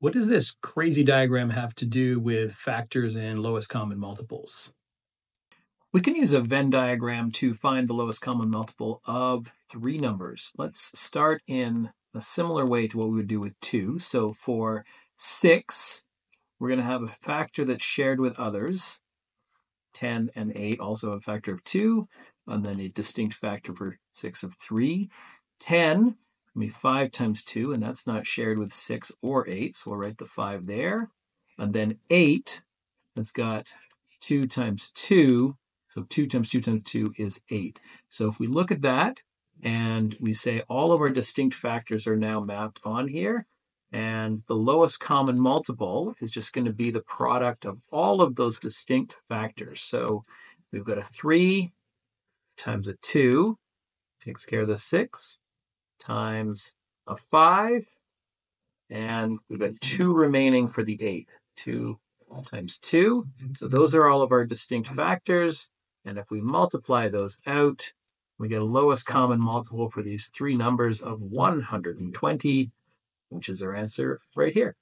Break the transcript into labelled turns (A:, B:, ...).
A: What does this crazy diagram have to do with factors and lowest common multiples?
B: We can use a Venn diagram to find the lowest common multiple of three numbers. Let's start in a similar way to what we would do with 2. So for 6, we're going to have a factor that's shared with others. 10 and 8 also a factor of 2, and then a distinct factor for 6 of 3. 10 be 5 times 2, and that's not shared with 6 or 8, so we'll write the 5 there. And then 8 has got 2 times 2, so 2 times 2 times 2 is 8. So if we look at that, and we say all of our distinct factors are now mapped on here, and the lowest common multiple is just going to be the product of all of those distinct factors. So we've got a 3 times a 2 takes care of the 6 times a 5. And we've got 2 remaining for the 8. 2 times 2. So those are all of our distinct factors. And if we multiply those out, we get a lowest common multiple for these three numbers of 120, which is our answer right here.